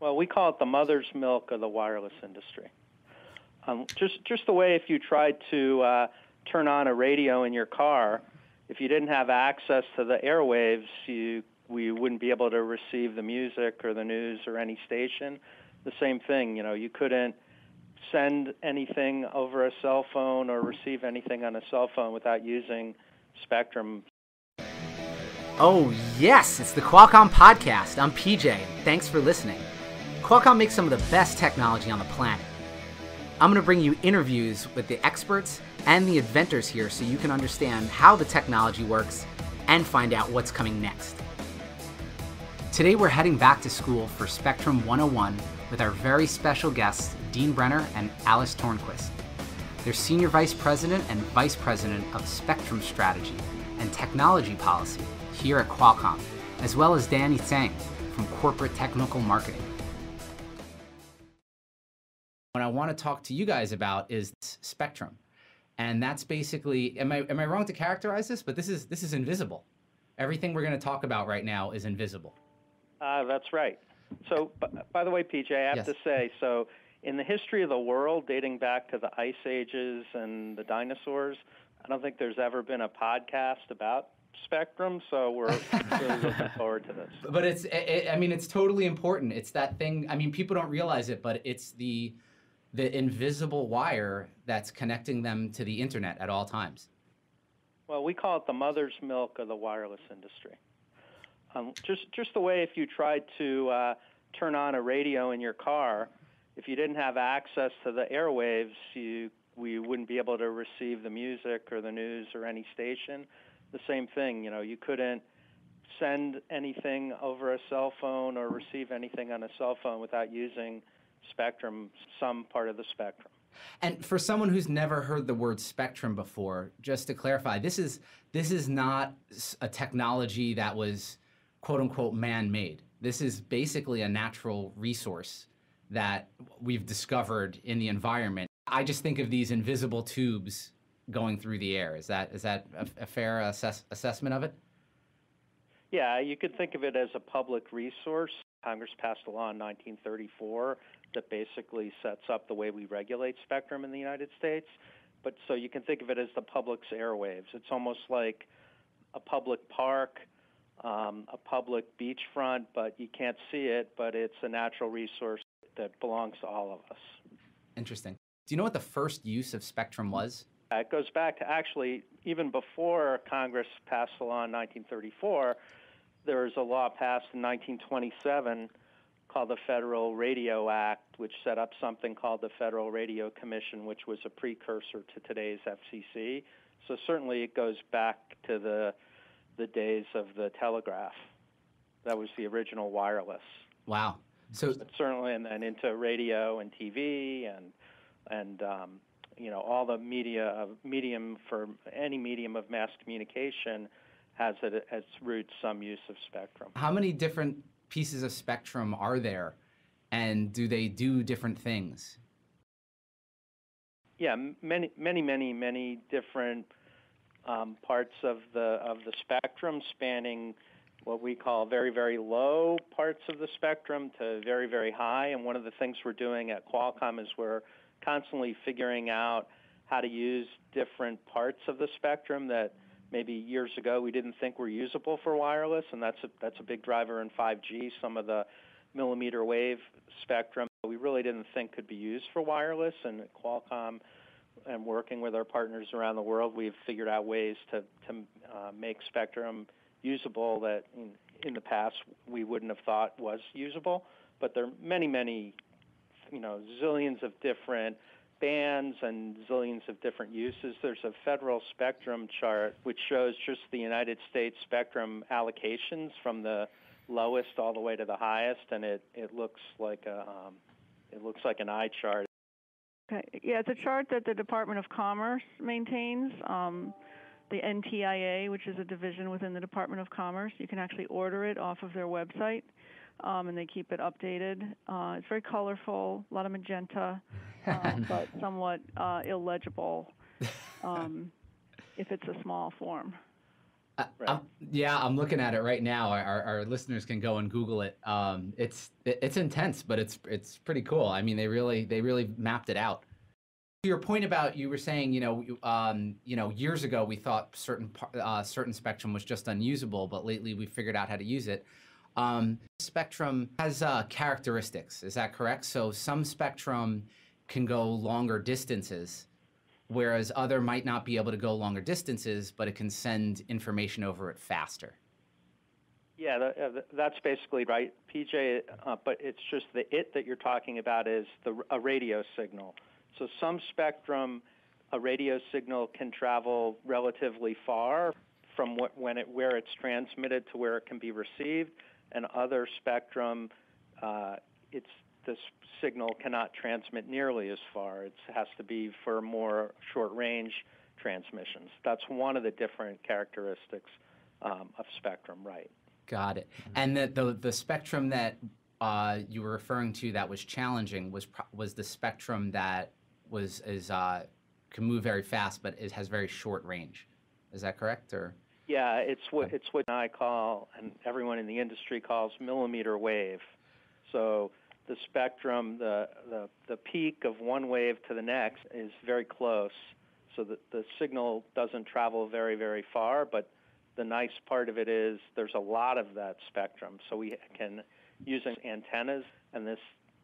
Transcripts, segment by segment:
Well, we call it the mother's milk of the wireless industry. Um, just just the way if you tried to uh, turn on a radio in your car, if you didn't have access to the airwaves, you we wouldn't be able to receive the music or the news or any station. The same thing, you know, you couldn't send anything over a cell phone or receive anything on a cell phone without using Spectrum. Oh, yes, it's the Qualcomm Podcast. I'm PJ. Thanks for listening. Qualcomm makes some of the best technology on the planet. I'm going to bring you interviews with the experts and the inventors here so you can understand how the technology works and find out what's coming next. Today, we're heading back to school for Spectrum 101 with our very special guests, Dean Brenner and Alice Tornquist. They're Senior Vice President and Vice President of Spectrum Strategy and Technology Policy here at Qualcomm, as well as Danny Tseng from Corporate Technical Marketing. Want to talk to you guys about is Spectrum. And that's basically am I am I wrong to characterize this? But this is this is invisible. Everything we're going to talk about right now is invisible. Uh, that's right. So, by the way, PJ, I have yes. to say, so in the history of the world, dating back to the ice ages and the dinosaurs, I don't think there's ever been a podcast about spectrum. So we're really looking forward to this. But it's, it, I mean, it's totally important. It's that thing. I mean, people don't realize it, but it's the the invisible wire that's connecting them to the internet at all times. Well, we call it the mother's milk of the wireless industry. Um, just just the way if you tried to uh, turn on a radio in your car, if you didn't have access to the airwaves, you we wouldn't be able to receive the music or the news or any station. The same thing, you know, you couldn't send anything over a cell phone or receive anything on a cell phone without using spectrum, some part of the spectrum. And for someone who's never heard the word spectrum before, just to clarify, this is this is not a technology that was quote unquote man made. This is basically a natural resource that we've discovered in the environment. I just think of these invisible tubes going through the air. Is that is that a, a fair assess, assessment of it? Yeah, you could think of it as a public resource. Congress passed a law in 1934 that basically sets up the way we regulate spectrum in the United States. But so you can think of it as the public's airwaves. It's almost like a public park um, a public beachfront, but you can't see it, but it's a natural resource that belongs to all of us. Interesting. Do you know what the first use of spectrum was? Uh, it goes back to actually even before Congress passed the law in 1934. There was a law passed in 1927 called the Federal Radio Act, which set up something called the Federal Radio Commission, which was a precursor to today's FCC. So certainly it goes back to the the days of the telegraph. That was the original wireless. Wow. So but certainly, and then into radio and TV and and um, you know all the media of medium for any medium of mass communication has at its roots some use of spectrum. How many different pieces of spectrum are there, and do they do different things? Yeah, many, many, many, many different um, parts of the of the spectrum, spanning what we call very very low parts of the spectrum to very very high. And one of the things we're doing at Qualcomm is we're constantly figuring out how to use different parts of the spectrum that maybe years ago we didn't think were usable for wireless, and that's a, that's a big driver in 5G. Some of the millimeter wave spectrum we really didn't think could be used for wireless, and Qualcomm and working with our partners around the world, we've figured out ways to, to uh, make spectrum usable that in, in the past we wouldn't have thought was usable. But there are many, many, you know, zillions of different bands and zillions of different uses. There's a federal spectrum chart which shows just the United States spectrum allocations from the lowest all the way to the highest, and it, it looks like a um, it looks like an eye chart. Okay. Yeah, it's a chart that the Department of Commerce maintains. Um, the NTIA, which is a division within the Department of Commerce, you can actually order it off of their website, um, and they keep it updated. Uh, it's very colorful, a lot of magenta, uh, but somewhat uh, illegible um, if it's a small form. Uh, right. I'm, yeah, I'm looking at it right now. Our, our listeners can go and Google it. Um, it's it's intense, but it's it's pretty cool. I mean, they really they really mapped it out. To your point about you were saying, you know, um, you know, years ago we thought certain uh, certain spectrum was just unusable, but lately we figured out how to use it. Um, spectrum has uh, characteristics. Is that correct? So some spectrum can go longer distances whereas other might not be able to go longer distances, but it can send information over it faster. Yeah, that's basically right, PJ. Uh, but it's just the it that you're talking about is the a radio signal. So some spectrum, a radio signal can travel relatively far from what, when it where it's transmitted to where it can be received, and other spectrum, uh, it's this signal cannot transmit nearly as far. It has to be for more short range transmissions. That's one of the different characteristics um, of spectrum, right? Got it. And the, the, the spectrum that uh, you were referring to that was challenging was was the spectrum that was is uh, can move very fast, but it has very short range. Is that correct, or? Yeah, it's what it's what I call, and everyone in the industry calls millimeter wave. So the spectrum, the, the, the peak of one wave to the next is very close, so that the signal doesn't travel very, very far. But the nice part of it is there's a lot of that spectrum, so we can using antennas and this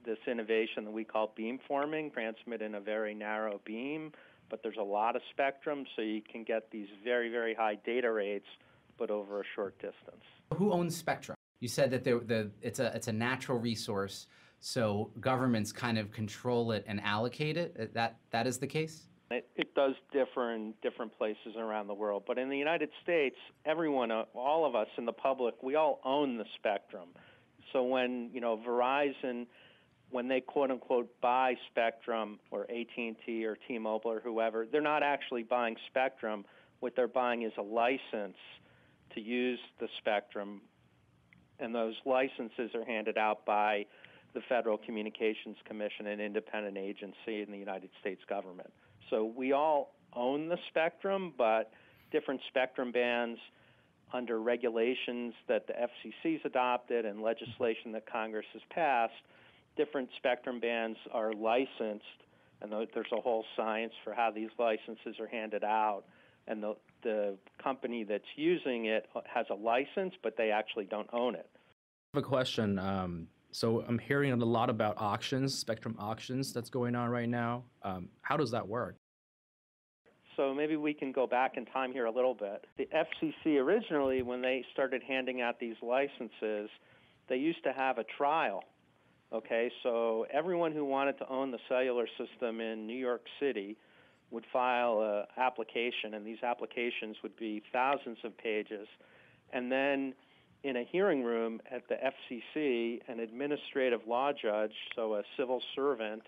this innovation that we call beamforming transmit in a very narrow beam, but there's a lot of spectrum, so you can get these very, very high data rates, but over a short distance. Who owns spectrum? You said that the, the, it's, a, it's a natural resource so governments kind of control it and allocate it. That that is the case. It, it does differ in different places around the world, but in the United States, everyone, uh, all of us in the public, we all own the spectrum. So when you know Verizon, when they quote unquote buy spectrum, or AT&T or T-Mobile or whoever, they're not actually buying spectrum. What they're buying is a license to use the spectrum, and those licenses are handed out by the Federal Communications Commission, an independent agency in the United States government. So we all own the spectrum, but different spectrum bands under regulations that the FCC's adopted and legislation that Congress has passed, different spectrum bands are licensed, and there's a whole science for how these licenses are handed out. And the, the company that's using it has a license, but they actually don't own it. I have a question. Um, so I'm hearing a lot about auctions, spectrum auctions that's going on right now. Um, how does that work? So maybe we can go back in time here a little bit. The FCC originally, when they started handing out these licenses, they used to have a trial. Okay, so everyone who wanted to own the cellular system in New York City would file an application, and these applications would be thousands of pages. And then in a hearing room at the FCC, an administrative law judge, so a civil servant,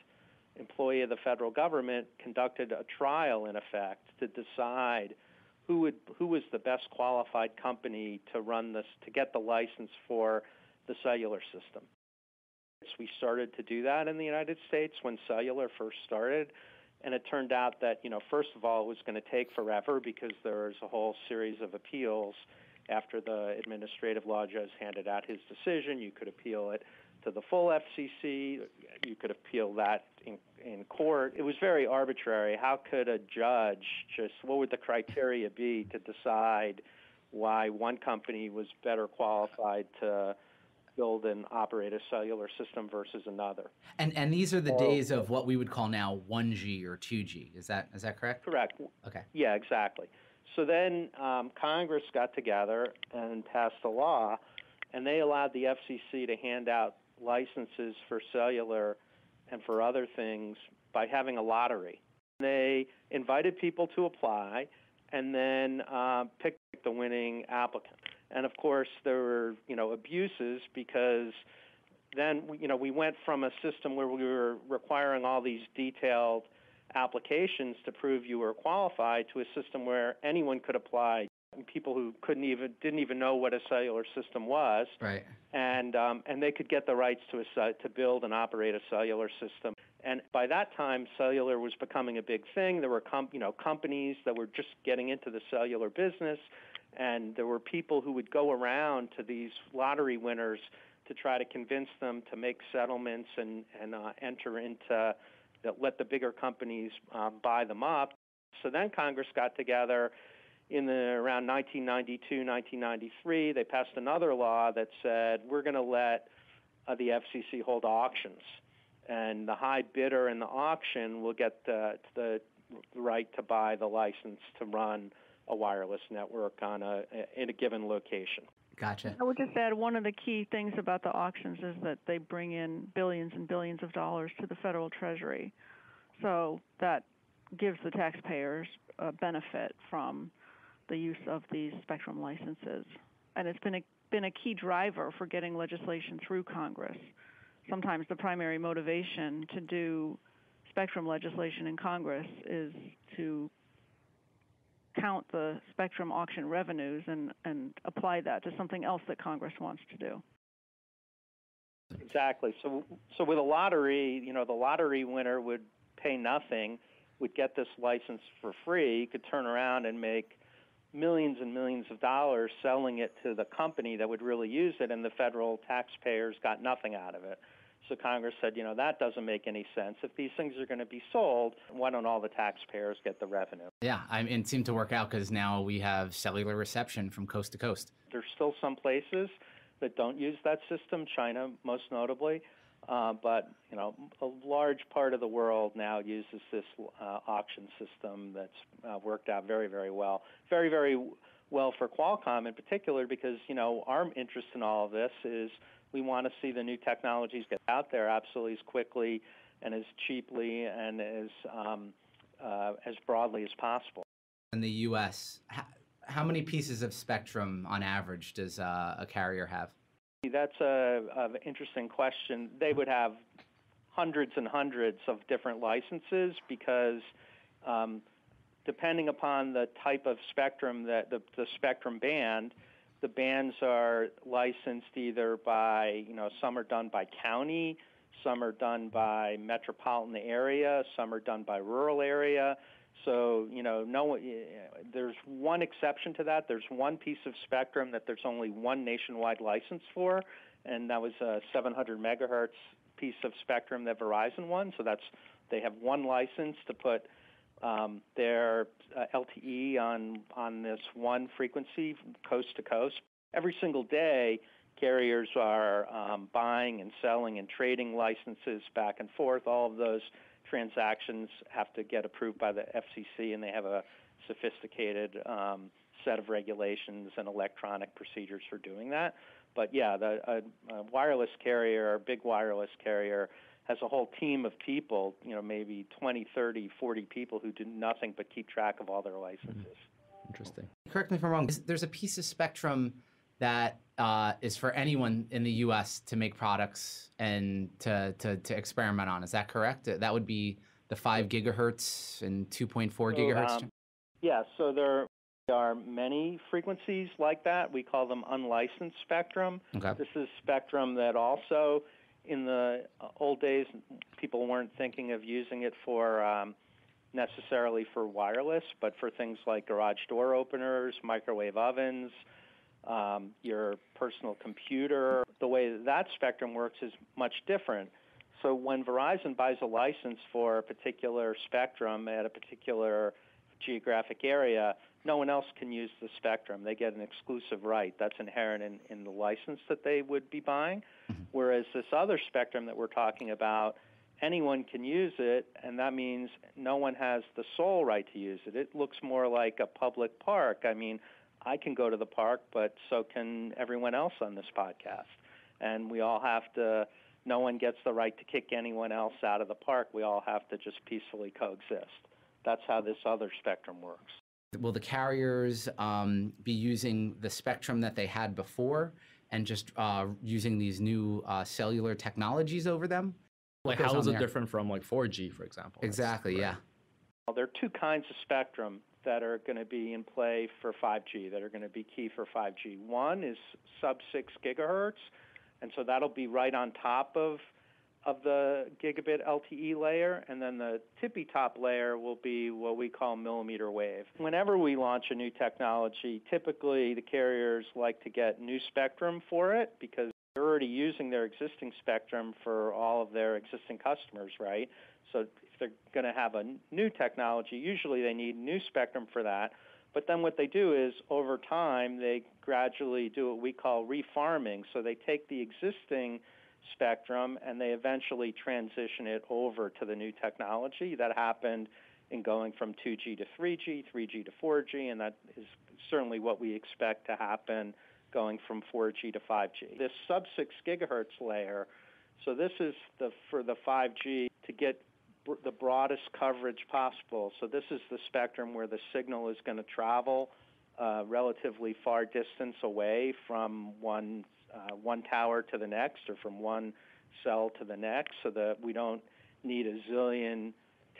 employee of the federal government, conducted a trial in effect to decide who would who was the best qualified company to run this to get the license for the cellular system. We started to do that in the United States when cellular first started, and it turned out that you know first of all it was going to take forever because there was a whole series of appeals after the administrative law judge handed out his decision. You could appeal it to the full FCC. You could appeal that in, in court. It was very arbitrary. How could a judge just, what would the criteria be to decide why one company was better qualified to build and operate a cellular system versus another. And and these are the days of what we would call now 1G or 2G. Is that is that correct? Correct. Okay. Yeah, exactly. So then um, Congress got together and passed a law, and they allowed the FCC to hand out licenses for cellular and for other things by having a lottery. They invited people to apply and then uh, picked the winning applicant. And of course, there were you know abuses because then you know we went from a system where we were requiring all these detailed applications to prove you were qualified to a system where anyone could apply. People who couldn't even didn't even know what a cellular system was. Right. And um, and they could get the rights to a to build and operate a cellular system. And by that time cellular was becoming a big thing. There were com- you know companies that were just getting into the cellular business And there were people who would go around to these lottery winners to try to convince them to make settlements and, and uh, enter into, that let the bigger companies uh, buy them up. So then Congress got together in the around 1992, 1993. They passed another law that said we're going to let uh, the FCC hold auctions, and the high bidder in the auction will get the, the right to buy the license to run a wireless network on a in a given location. Gotcha. I would just add one of the key things about the auctions is that they bring in billions and billions of dollars to the federal treasury. So that gives the taxpayers a benefit from the use of these spectrum licenses. And it's been a been a key driver for getting legislation through Congress. Sometimes the primary motivation to do spectrum legislation in Congress is to count the spectrum auction revenues and, and apply that to something else that Congress wants to do. Exactly. So, so with a lottery, you know, the lottery winner would pay nothing, would get this license for free, could turn around and make millions and millions of dollars selling it to the company that would really use it, and the federal taxpayers got nothing out of it. So Congress said, you know, that doesn't make any sense. If these things are going to be sold, why don't all the taxpayers get the revenue? Yeah, I mean, it seemed to work out because now we have cellular reception from coast to coast. There's still some places that don't use that system, China most notably. Uh, but you know, a large part of the world now uses this uh, auction system that's uh, worked out very, very well. Very, very well for Qualcomm in particular, because you know our interest in all of this is we want to see the new technologies get out there absolutely as quickly and as cheaply and as um, uh, as broadly as possible. In the U.S., how, how many pieces of spectrum on average does uh, a carrier have? That's a, an interesting question. They would have hundreds and hundreds of different licenses because um, depending upon the type of spectrum that the, the spectrum band, the bands are licensed either by, you know, some are done by county, some are done by metropolitan area, some are done by rural area. So, you know, no, eh, there's one exception to that. There's one piece of spectrum that there's only one nationwide license for, and that was a 700 megahertz piece of spectrum that Verizon won. So that's they have one license to put um, their uh, LTE on on this one frequency, coast to coast. Every single day, carriers are um, buying and selling and trading licenses back and forth. All of those transactions have to get approved by the FCC, and they have a sophisticated um, set of regulations and electronic procedures for doing that. But yeah, the a, a wireless carrier, a big wireless carrier, has a whole team of people, you know, maybe 20, 30, 40 people who do nothing but keep track of all their licenses. Mm-hmm. Interesting. Correct me if I'm wrong. There's a piece of spectrum that uh, is for anyone in the U.S. to make products and to, to, to experiment on. Is that correct? That would be the five gigahertz and 2.4 so, gigahertz. Um, yeah. So there are many frequencies like that. We call them unlicensed spectrum. Okay. This is spectrum that also, in the old days, people weren't thinking of using it for. Um, necessarily for wireless, but for things like garage door openers, microwave ovens, um, your personal computer. The way that spectrum works is much different. So when Verizon buys a license for a particular spectrum at a particular geographic area, no one else can use the spectrum. They get an exclusive right. That's inherent in, in the license that they would be buying. Mm-hmm. Whereas this other spectrum that we're talking about, anyone can use it, and that means no one has the sole right to use it. It looks more like a public park. I mean, I can go to the park, but so can everyone else on this podcast. And we all have to, no one gets the right to kick anyone else out of the park. We all have to just peacefully coexist. That's how this other spectrum works. Will the carriers um, be using the spectrum that they had before and just uh, using these new uh, cellular technologies over them? Like, how is it there? different from like 4G, for example? Exactly, yeah. Well, there are two kinds of spectrum that are going to be in play for 5G, that are going to be key for 5G. One is sub 6 gigahertz, and so that'll be right on top of of the gigabit LTE layer, and then the tippy top layer will be what we call millimeter wave. Whenever we launch a new technology, typically the carriers like to get new spectrum for it because they're already using their existing spectrum for all of their existing customers, right? So if they're going to have a new technology, usually they need new spectrum for that. But then what they do is over time they gradually do what we call refarming. So they take the existing spectrum and they eventually transition it over to the new technology. That happened in going from 2G to 3G, 3G to 4G, and that is certainly what we expect to happen going from 4G to 5G. This sub 6 gigahertz layer, so this is the for the 5G to get br- the broadest coverage possible. So this is the spectrum where the signal is going to travel uh, relatively far distance away from one uh, one tower to the next or from one cell to the next so that we don't need a zillion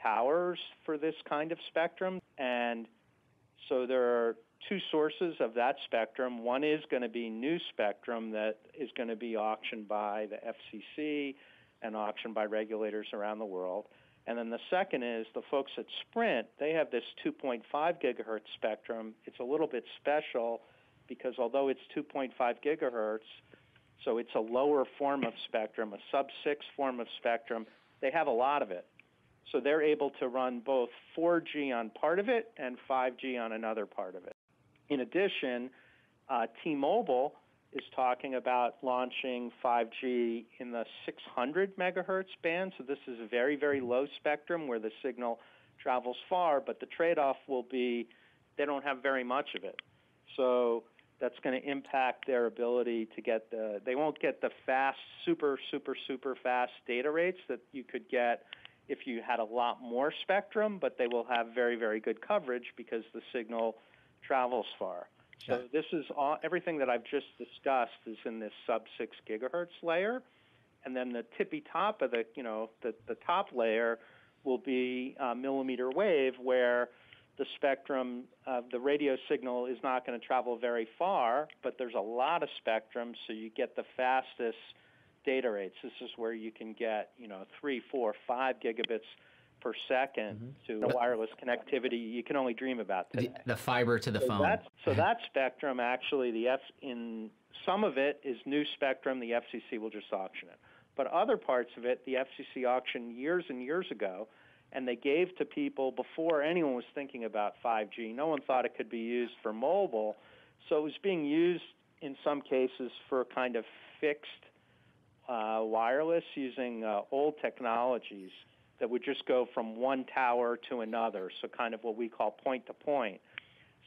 towers for this kind of spectrum. And so there are two sources of that spectrum. One is going to be new spectrum that is going to be auctioned by the FCC and auctioned by regulators around the world. And then the second is the folks at Sprint, they have this 2.5 gigahertz spectrum. It's a little bit special because although it's 2.5 gigahertz, so it's a lower form of spectrum, a sub 6 form of spectrum, they have a lot of it. So they're able to run both 4G on part of it and 5G on another part of it. In addition, uh, T-Mobile is talking about launching 5G in the 600 megahertz band. So this is a very, very low spectrum where the signal travels far, but the trade-off will be they don't have very much of it. So that's going to impact their ability to get the they won't get the fast super super super fast data rates that you could get if you had a lot more spectrum but they will have very very good coverage because the signal travels far so Yeah. this is all everything that I've just discussed is in this sub 6 gigahertz layer and then the tippy top of the you know the the top layer will be uh, millimeter wave where the spectrum of the radio signal is not going to travel very far, but there's a lot of spectrum, so you get the fastest data rates. This is where you can get, you know, three, four, five gigabits per 2nd mm-hmm. to wireless connectivity you can only dream about The, today. the fiber to the So phone. so that spectrum actually, the F in some of it is new spectrum. The FCC will just auction it, but other parts of it, the FCC auctioned years and years ago, and they gave to people before anyone was thinking about 5G. No one thought it could be used for mobile, so it was being used in some cases for kind of fixed uh, wireless using uh, old technologies that would just go from one tower to another, so kind of what we call point to point.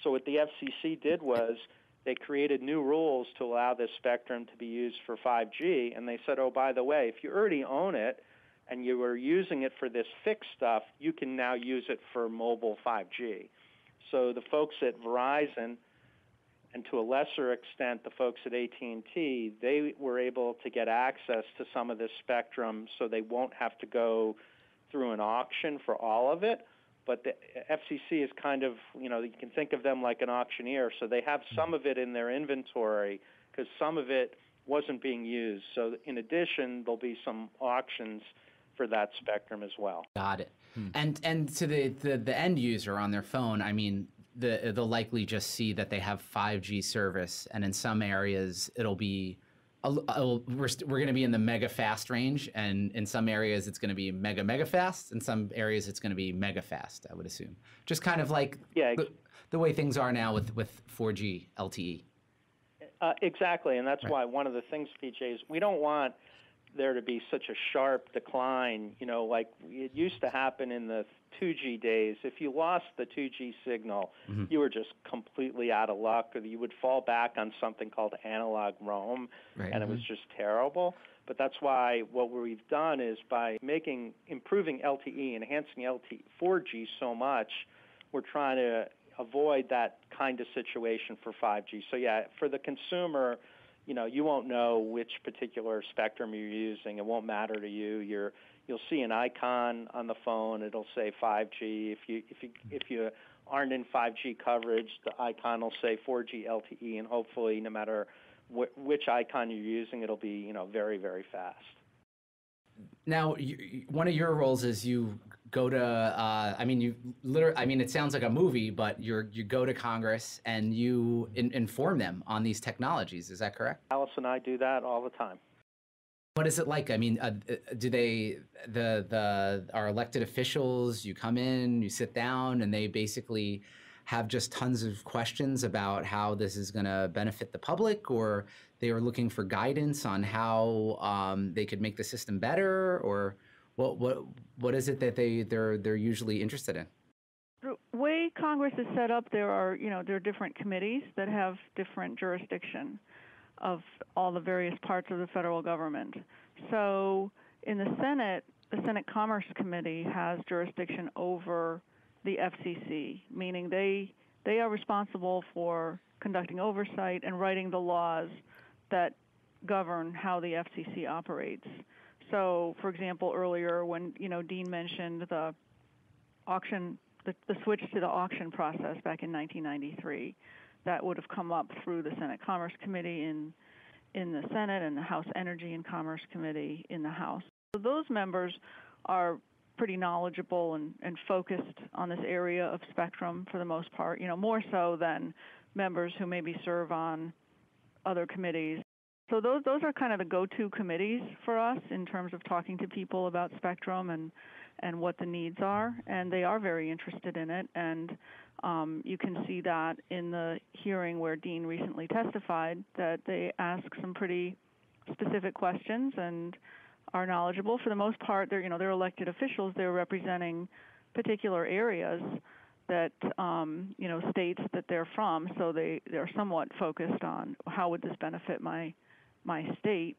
So what the FCC did was they created new rules to allow this spectrum to be used for 5G, and they said, oh, by the way, if you already own it and you were using it for this fixed stuff, you can now use it for mobile 5G. So the folks at Verizon and to a lesser extent the folks at AT&T, they were able to get access to some of this spectrum so they won't have to go through an auction for all of it. But the FCC is kind of, you know, you can think of them like an auctioneer. So they have some of it in their inventory because some of it wasn't being used. So in addition, there'll be some auctions for that spectrum as well. Got it. And and to the, the the end user on their phone, I mean, the they'll likely just see that they have 5G service, and in some areas it'll be. a l- a l- We're, st- we're going to be in the mega fast range, and in some areas it's going to be mega mega fast. In some areas it's going to be mega fast. I would assume, just kind of like Yeah, the, the way things are now with with 4G LTE. Uh, exactly, and that's Right. why one of the things, PJ, is we don't want there to be such a sharp decline. You know, like it used to happen in the 2G days. If you lost the 2G signal, Mhm. you were just completely out of luck, or you would fall back on something called analog roam, Right. and it was just terrible. But that's why what we've done is by making improving LTE, enhancing LTE 4G so much, we're trying to avoid that kind of situation for 5G. So yeah, for the consumer, you know, you won't know which particular spectrum you're using. It won't matter to you. You're you'll see an icon on the phone. It'll say 5G. If you if you if you aren't in 5G coverage, the icon will say 4G LTE, and hopefully, no matter wh- which icon you're using, it'll be you know very very fast. Now, you, one of your roles is you go to. Uh, I mean, you literally. I mean, it sounds like a movie, but you're you go to Congress and you in, inform them on these technologies. Is that correct? Alice and I do that all the time. What is it like? I mean, uh, uh, do they the the our elected officials? You come in, you sit down, and they basically have just tons of questions about how this is going to benefit the public, or they are looking for guidance on how um, they could make the system better, or what what what is it that they they're they're usually interested in? The way Congress is set up, there are you know there are different committees that have different jurisdiction of all the various parts of the federal government. So in the Senate, the Senate Commerce Committee has jurisdiction over the FCC, meaning they they are responsible for conducting oversight and writing the laws that govern how the FCC operates. So, for example, earlier when you know Dean mentioned the auction, the, the switch to the auction process back in 1993, that would have come up through the Senate Commerce Committee in in the Senate and the House Energy and Commerce Committee in the House. So those members are pretty knowledgeable and, and focused on this area of spectrum for the most part, you know, more so than members who maybe serve on other committees. So those those are kind of the go-to committees for us in terms of talking to people about spectrum and and what the needs are, and they are very interested in it. And um, you can see that in the hearing where Dean recently testified that they ask some pretty specific questions and are knowledgeable. For the most part, they're you know they're elected officials. They're representing particular areas that um, you know states that they're from, so they they're somewhat focused on how would this benefit my my state.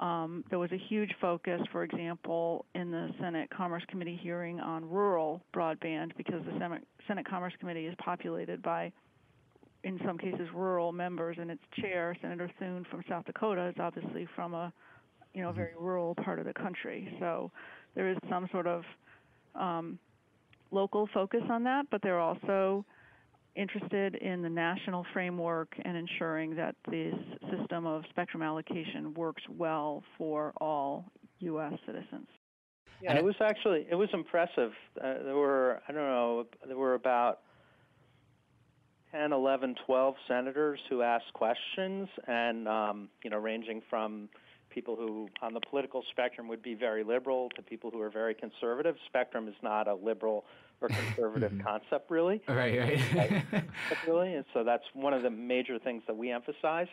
Um, there was a huge focus, for example, in the Senate Commerce Committee hearing on rural broadband because the Senate, Senate Commerce Committee is populated by, in some cases, rural members, and its chair, Senator Thune from South Dakota, is obviously from a you know, very rural part of the country. So there is some sort of um, local focus on that, but they're also interested in the national framework and ensuring that this system of spectrum allocation works well for all U.S. citizens. Yeah, it was actually it was impressive. Uh, there were I don't know there were about 10, 11, 12 senators who asked questions, and um, you know ranging from people who on the political spectrum would be very liberal to people who are very conservative. Spectrum is not a liberal or conservative mm-hmm. concept, really. Right, right. really, and so that's one of the major things that we emphasize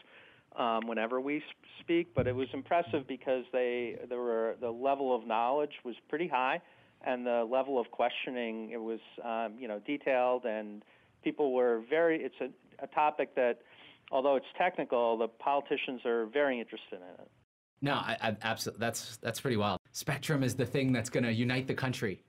um, whenever we speak. But it was impressive because they there were the level of knowledge was pretty high, and the level of questioning it was um, you know detailed, and people were very. It's a, a topic that, although it's technical, the politicians are very interested in it. No, I, I absolutely. That's that's pretty wild. Spectrum is the thing that's going to unite the country.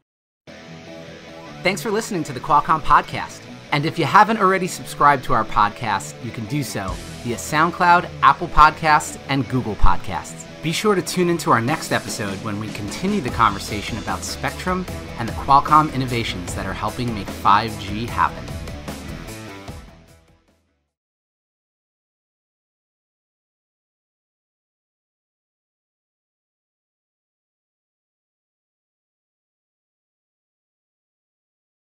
Thanks for listening to the Qualcomm podcast. And if you haven't already subscribed to our podcast, you can do so via SoundCloud, Apple Podcasts, and Google Podcasts. Be sure to tune into our next episode when we continue the conversation about Spectrum and the Qualcomm innovations that are helping make 5G happen.